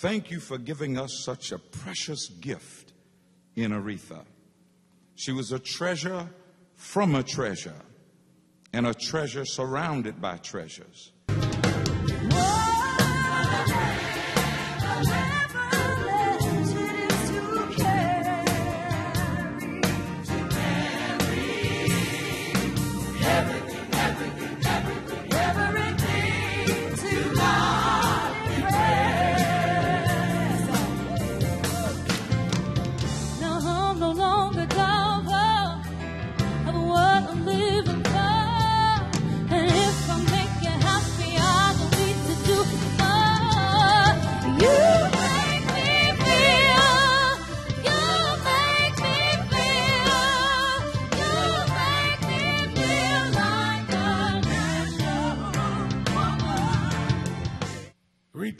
Thank you for giving us such a precious gift in Aretha. She was a treasure from a treasure, and a treasure surrounded by treasures. Now I'm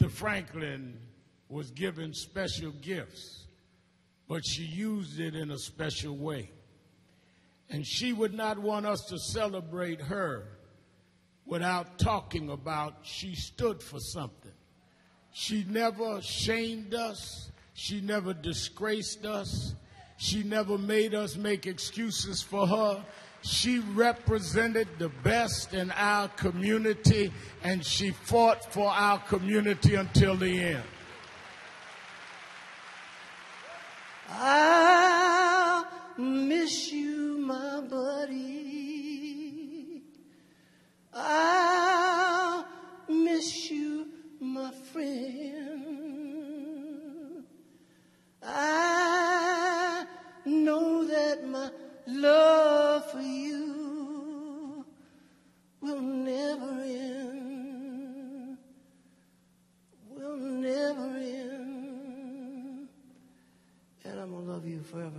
Aretha Franklin was given special gifts, but she used it in a special way. And she would not want us to celebrate her without talking about she stood for something. She never shamed us. She never disgraced us. She never made us make excuses for her. She represented the best in our community and she fought for our community until the end. I'll Gonna love you forever.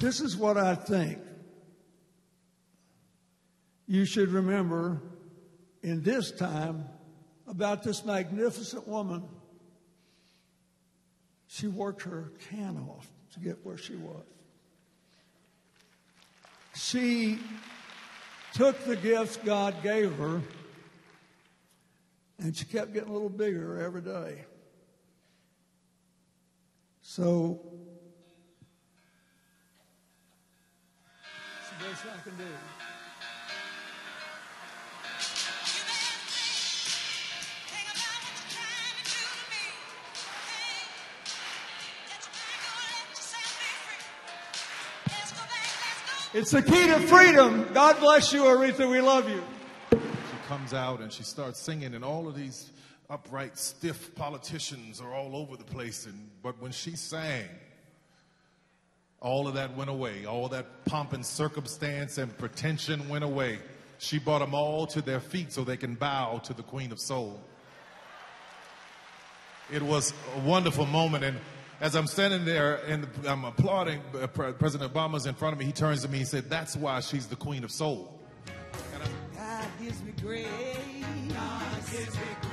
This is what I think. You should remember in this time about this magnificent woman. She worked her can off to get where she was. She took the gifts God gave her and she kept getting a little bigger every day. So, I can do. It's the key to freedom. God bless you, Aretha. We love you. She comes out and she starts singing, and all of these upright, stiff politicians are all over the place. And but when she sang, all of that went away. All that pomp and circumstance and pretension went away. She brought them all to their feet so they can bow to the Queen of Soul. It was a wonderful moment, and as I'm standing there and I'm applauding, uh, President Obama's in front of me. He turns to me and said, "That's why she's the Queen of Soul." God gives me grace. God gives me grace.